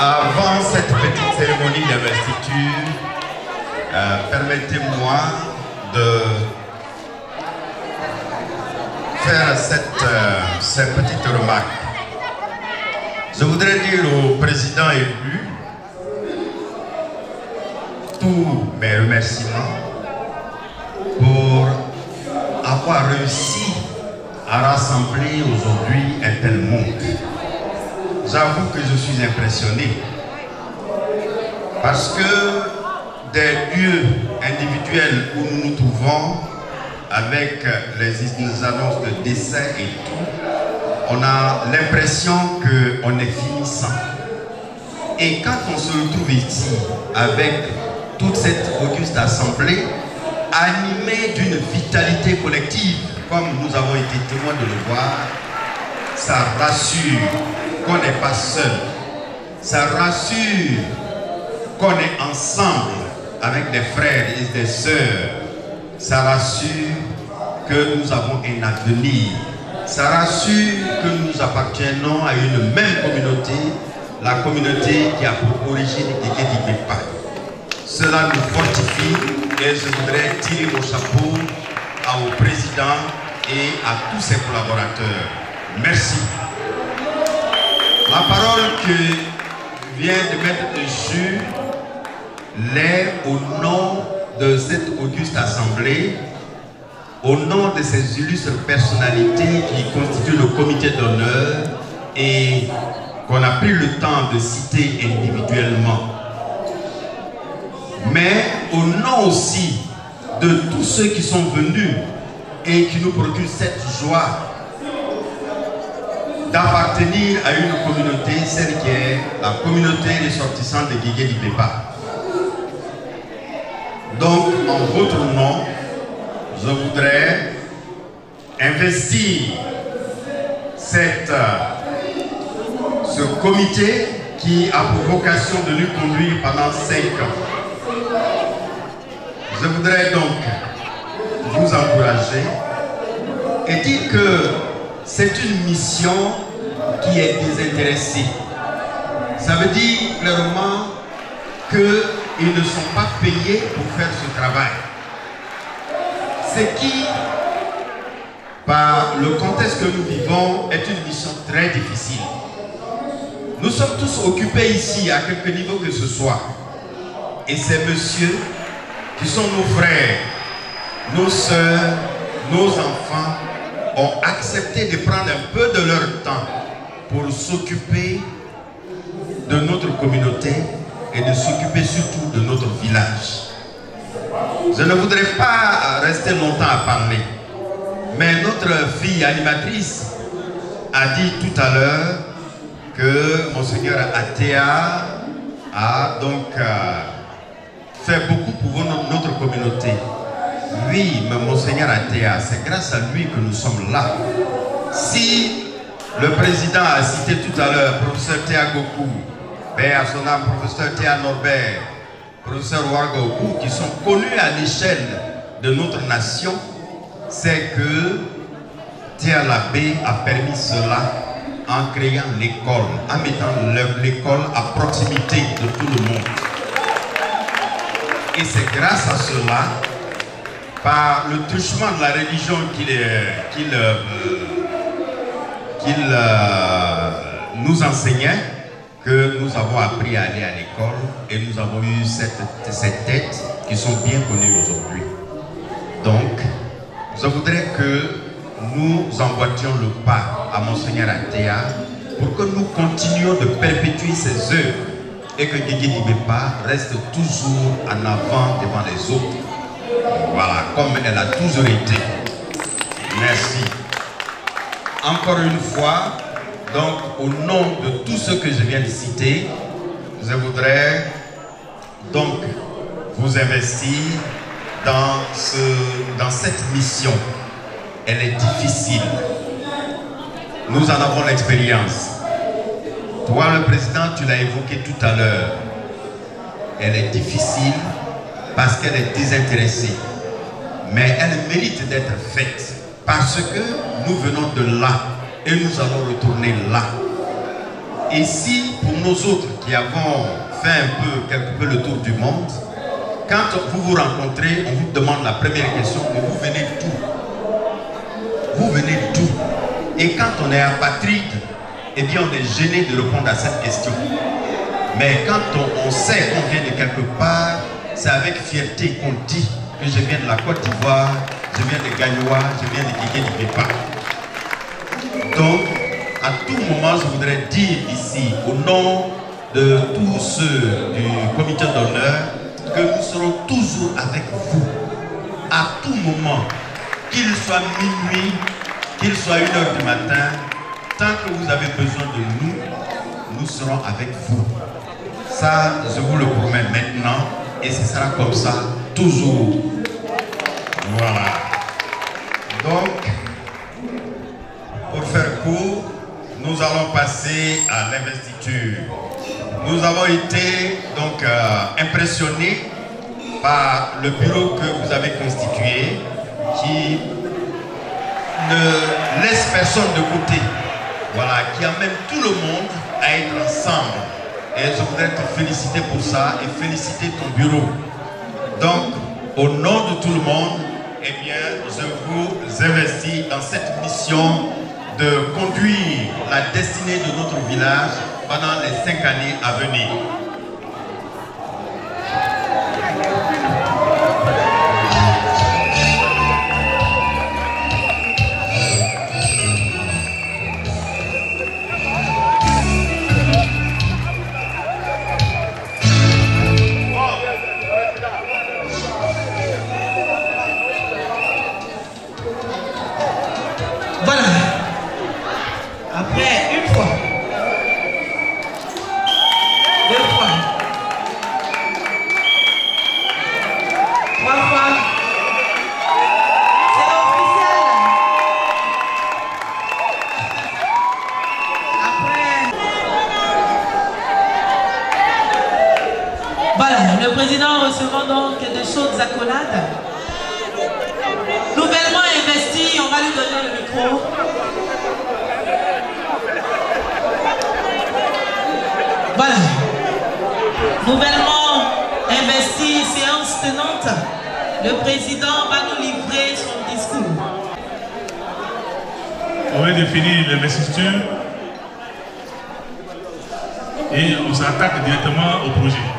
Avant cette petite cérémonie d'investiture, euh, permettez-moi de faire cette, euh, cette petite remarque. Je voudrais dire au président élu tous mes remerciements pour avoir réussi à rassembler aujourd'hui un tel monde. J'avoue que je suis impressionné parce que des lieux individuels où nous nous trouvons avec les annonces de décès et tout, on a l'impression qu'on est finissant. Et quand on se retrouve ici avec toute cette auguste assemblée, animée d'une vitalité collective, comme nous avons été témoins de le voir, ça rassure qu'on n'est pas seul. Ça rassure qu'on est ensemble avec des frères et des sœurs. Ça rassure que nous avons un avenir. Ça rassure que nous appartenons à une même communauté, la communauté qui a pour origine Kékédibépa. Cela nous fortifie et je voudrais tirer mon chapeau au président et à tous ses collaborateurs. Merci. La parole que vient de mettre dessus l'est au nom de cette auguste assemblée, au nom de ces illustres personnalités qui constituent le comité d'honneur et qu'on a pris le temps de citer individuellement. Mais au nom aussi de tous ceux qui sont venus et qui nous procurent cette joie d'appartenir à une communauté, celle qui est la communauté ressortissante de Guigué Pépa. Donc, en votre nom, je voudrais investir cette, ce comité qui a pour vocation de nous conduire pendant cinq ans. Je voudrais donc vous encourager et dire que c'est une mission qui est désintéressée. Ça veut dire clairement qu'ils ne sont pas payés pour faire ce travail. Ce qui, par le contexte que nous vivons, est une mission très difficile. Nous sommes tous occupés ici, à quelque niveau que ce soit. Et ces messieurs, qui sont nos frères, nos soeurs, nos enfants, ont accepté de prendre un peu de leur temps pour s'occuper de notre communauté et de s'occuper surtout de notre village. Je ne voudrais pas rester longtemps à parler, mais notre fille animatrice a dit tout à l'heure que Monseigneur Athéa a donc euh, fait beaucoup pour notre communauté. Oui, mais Monseigneur Athéa, c'est grâce à lui que nous sommes là. Si le président a cité tout à l'heure, professeur Théa Goku, père professeur Théa Norbert, professeur Ouagaoku, qui sont connus à l'échelle de notre nation, c'est que Théa Labbé a permis cela en créant l'école, en mettant l'école à proximité de tout le monde. Et c'est grâce à cela, par le touchement de la religion qu'il euh, euh, nous enseignait, que nous avons appris à aller à l'école et nous avons eu cette, ces têtes qui sont bien connues aujourd'hui. Donc, je voudrais que nous emboîtions le pas à Monseigneur Athéa pour que nous continuions de perpétuer ses œuvres et que Guigui Nibépa reste toujours en avant devant les autres. Voilà, comme elle a toujours été. Merci. Encore une fois, donc au nom de tout ce que je viens de citer, je voudrais donc vous investir dans, dans cette mission. Elle est difficile. Nous en avons l'expérience. Toi, le président, tu l'as évoqué tout à l'heure. Elle est difficile parce qu'elle est désintéressée. Mais elle mérite d'être faite parce que nous venons de là et nous allons retourner là. Et si pour nous autres qui avons fait un peu, quelque peu le tour du monde, quand vous vous rencontrez, on vous demande la première question, mais vous venez d'où? Vous venez d'où? Et quand on est apatride, eh bien on est gêné de répondre à cette question. Mais quand on, sait qu'on vient de quelque part, c'est avec fierté qu'on dit que je viens de la Côte d'Ivoire, je viens de Gagnois, je viens de Pépa. Donc, à tout moment, je voudrais dire ici, au nom de tous ceux du comité d'honneur, que nous serons toujours avec vous. À tout moment, qu'il soit minuit, qu'il soit une heure du matin, tant que vous avez besoin de nous, nous serons avec vous. Ça, je vous le promets maintenant, et ce sera comme ça toujours. Voilà. Donc, pour faire court, nous allons passer à l'investiture. Nous avons été donc euh, impressionnés par le bureau que vous avez constitué qui ne laisse personne de côté. Voilà, qui amène tout le monde à être ensemble. Et je voudrais te féliciter pour ça et féliciter ton bureau. Donc, au nom de tout le monde, eh bien, je vous investis dans cette mission de conduire la destinée de notre village pendant les cinq années à venir. Le président recevant donc de chaudes accolades. Nouvellement investi, on va lui donner le micro. Voilà. Nouvellement investi, séance tenante, le président va nous livrer son discours. On va définir l'investiture et on s'attaque directement au projet.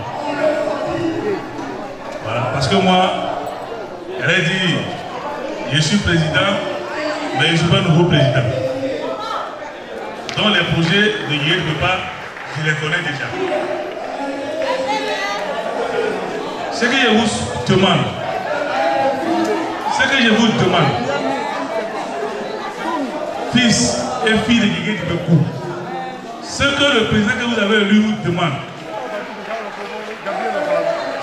Parce que moi, elle a dit, je suis président, mais je ne suis pas nouveau président. Donc les projets de Yé je les connais déjà. Ce que je vous demande, ce que je vous demande, fils et filles de Yé Bekou, ce que le président que vous avez élu vous demande,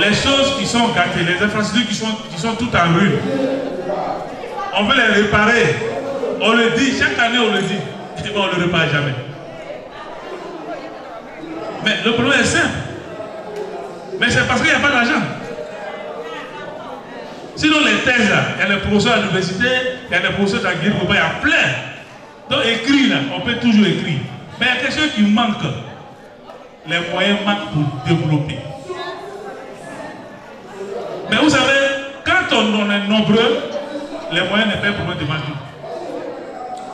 Les choses qui sont gâtées, les infrastructures qui sont, qui sont toutes en ruine, on veut les réparer. On le dit, chaque année on le dit, et on ne le répare jamais. Mais le problème est simple. Mais c'est parce qu'il n'y a pas d'argent. Sinon, les thèses, il y a les professeurs à l'université, il y a des professeurs Guinée, il y a plein. Donc, écrit là, on peut toujours écrire. Mais il y a quelque chose qui manque. Les moyens manquent pour développer. Mais vous savez, quand on est nombreux, les moyens ne peuvent pas demander.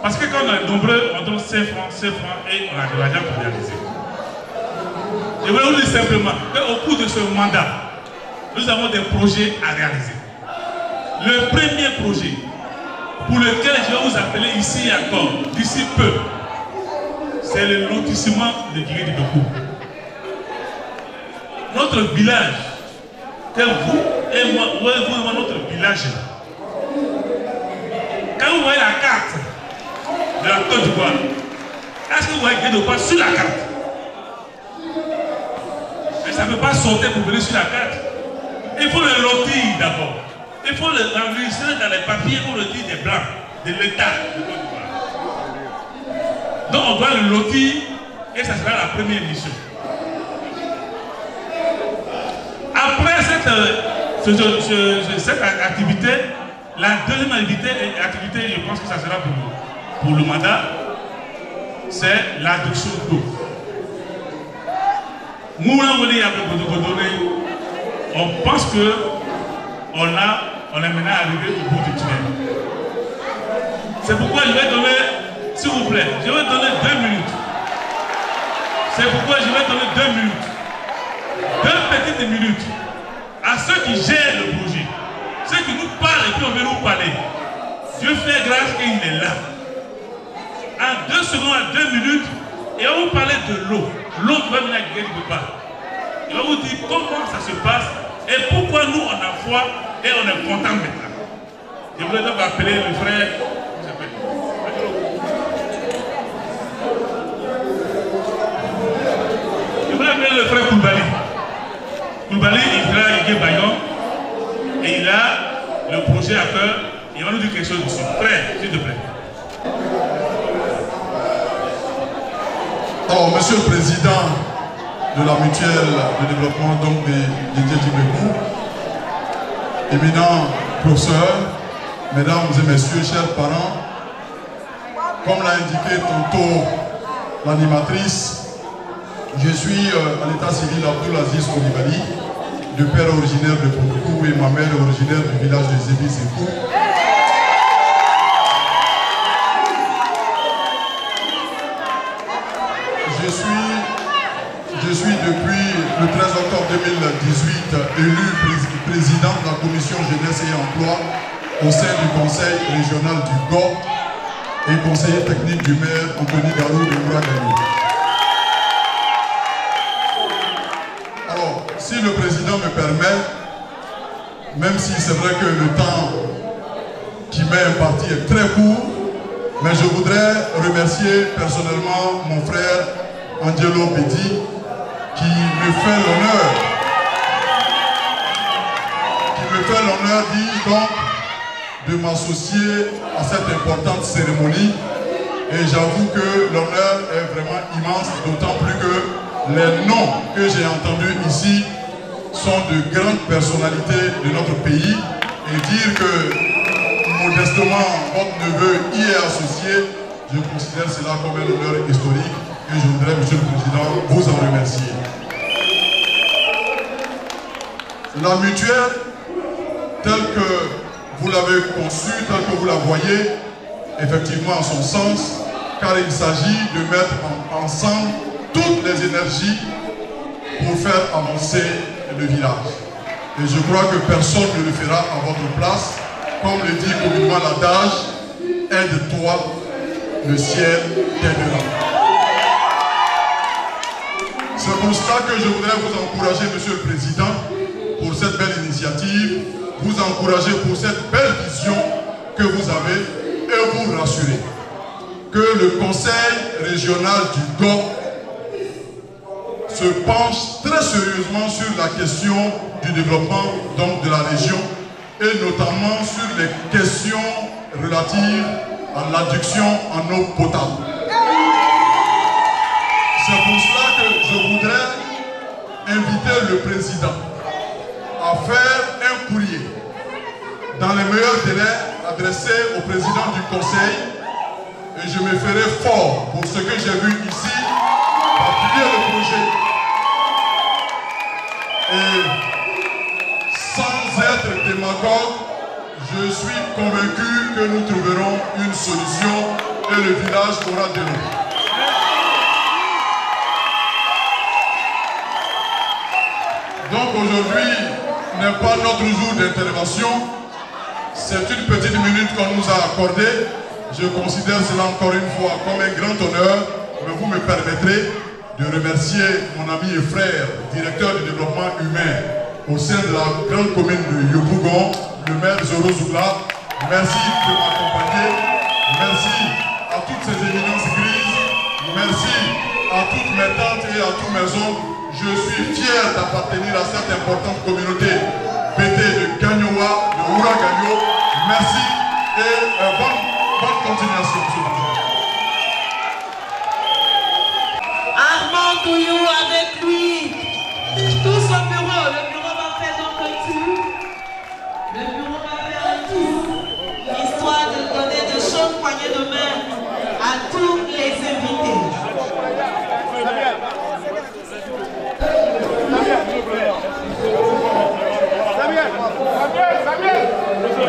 Parce que quand on est nombreux, on donne 5 francs, 5 francs et on a de l'argent pour réaliser. Je vais vous dire simplement qu'au cours de ce mandat, nous avons des projets à réaliser. Le premier projet pour lequel je vais vous appeler ici encore, d'ici peu, c'est le lotissement de Guinée de Doku. Notre village, que vous et moi, vous et notre village, quand vous voyez la carte de la Côte d'Ivoire. Est-ce que vous voyez Guédopart sur la carte? Mais ça ne peut pas sauter pour venir sur la carte. Il faut le lotir d'abord. Il faut l'enregistrer dans les papiers pour le dire des blancs, de l'État de Côte d'Ivoire. Donc on doit le lotir et ça sera la première mission. Après cette, euh, cette activité, la deuxième activité, je pense que ça sera pour, pour le mandat, c'est l'adduction d'eau. On pense que on, a, on est maintenant arrivé au bout du tunnel. C'est pourquoi je vais donner, s'il vous plaît, je vais donner deux minutes. C'est pourquoi je vais donner deux minutes. Deux petites minutes à ceux qui gèrent le projet. Ceux qui nous parlent et qui ont veut nous parler. Dieu fait grâce qu'il est là. En deux secondes, en deux minutes, et on va vous parler de l'eau. L'eau qui va venir à quelque part. Il va vous dire comment ça se passe et pourquoi nous on a foi et on est content maintenant. Je voudrais donc appeler le frère. Je voudrais appeler le frère Koulibaly. Koulibaly, il Bayon et il a le projet à cœur. Il va nous dire quelque chose dessus. Frère, s'il te plaît. Alors, Monsieur le Président de la mutuelle de développement donc des Tibécou, éminent professeur, mesdames et messieurs, chers parents, comme l'a indiqué tantôt l'animatrice, je suis euh, à l'état civil Abdul Koulibaly, de père originaire de Poukou et ma mère originaire du village de Zébi Je suis, je suis depuis le 13 octobre 2018 élu président de la commission jeunesse et emploi au sein du conseil régional du GOP et conseiller technique du maire Anthony Garou de Mouragani. Alors, si le président me permet, même si c'est vrai que le temps qui m'est imparti est très court, mais je voudrais remercier personnellement mon frère Angelo Petit qui me fait l'honneur qui me fait l'honneur donc de m'associer à cette importante cérémonie. Et j'avoue que l'honneur est vraiment immense d'autant plus que les noms que j'ai entendus ici sont de grandes personnalités de notre pays et dire que modestement votre neveu y est associé je considère cela comme un honneur historique et je voudrais, Monsieur le Président, vous en remercier. La mutuelle, telle que vous l'avez conçue, telle que vous la voyez, effectivement en son sens, car il s'agit de mettre ensemble toutes les énergies pour faire avancer village. Et je crois que personne ne le fera à votre place. Comme le dit communément l'adage, aide-toi le ciel t'aidera. C'est pour cela que je voudrais vous encourager, Monsieur le Président, pour cette belle initiative, vous encourager pour cette belle vision que vous avez et vous rassurer que le Conseil régional du GOP se penche très sérieusement sur la question du développement donc, de la région et notamment sur les questions relatives l'adduction en eau potable. C'est pour cela que je voudrais inviter le président à faire un courrier dans les meilleurs délais adressé au président du conseil et je me ferai fort pour ce que j'ai vu ici, appuyer le projet. Et sans être démagogue, je suis convaincu que nous trouverons une solution et le village de l'eau. Donc aujourd'hui n'est pas notre jour d'intervention. C'est une petite minute qu'on nous a accordée. Je considère cela encore une fois comme un grand honneur. Mais vous me permettrez de remercier mon ami et frère, directeur du développement humain au sein de la grande commune de Yopougon, le maire Zoro Zoula. Merci de m'accompagner. Merci à toutes ces éminences grises. Merci à toutes mes tantes et à tous mes oncles. Je suis fier d'appartenir à cette importante communauté BT de Gagnoa, de Oura. Merci et euh, bonne, bonne continuation, avec lui. Tous au bureau. Le bureau va faire donc un tour. Le bureau va faire un tour. Histoire de donner de chaudes poignées de main à tous les invités.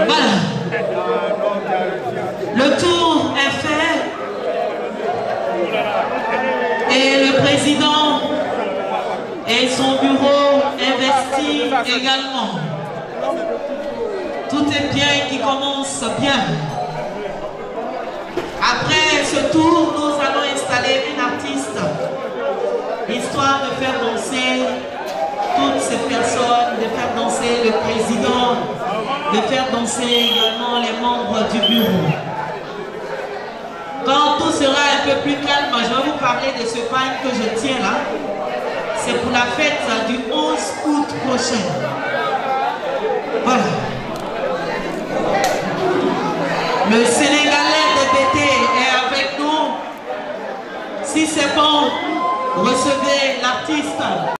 Voilà. Le tour est fait. Et le président et son bureau investis également. Tout est bien qui commence bien. Après ce tour, nous allons installer une artiste, de faire danser toutes ces personnes, de faire danser le président, de faire danser également les membres du bureau. Quand tout sera un peu plus calme, je vais vous parler de ce pain que je tiens là. C'est pour la fête du 11 août prochain. Voilà. Le Sénégalais de BT est avec nous. Si c'est bon, recevez l'artiste.